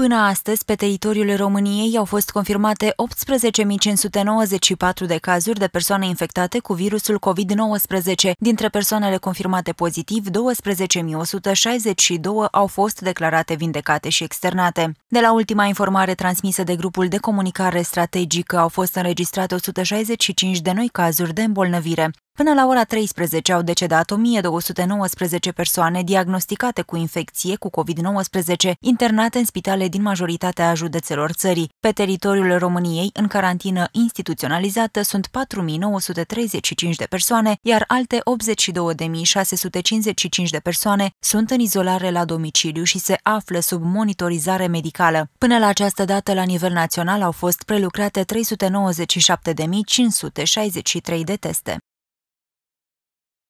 Până astăzi, pe teritoriul României au fost confirmate 18.594 de cazuri de persoane infectate cu virusul COVID-19. Dintre persoanele confirmate pozitiv, 12.162 au fost declarate vindecate și externate. De la ultima informare transmisă de grupul de comunicare strategică, au fost înregistrate 165 de noi cazuri de îmbolnăvire. Până la ora 13 au decedat 1219 persoane diagnosticate cu infecție cu COVID-19, internate în spitale din majoritatea județelor țării. Pe teritoriul României, în carantină instituționalizată, sunt 4935 de persoane, iar alte 82.655 de persoane sunt în izolare la domiciliu și se află sub monitorizare medicală. Până la această dată, la nivel național, au fost prelucrate 397.563 de teste.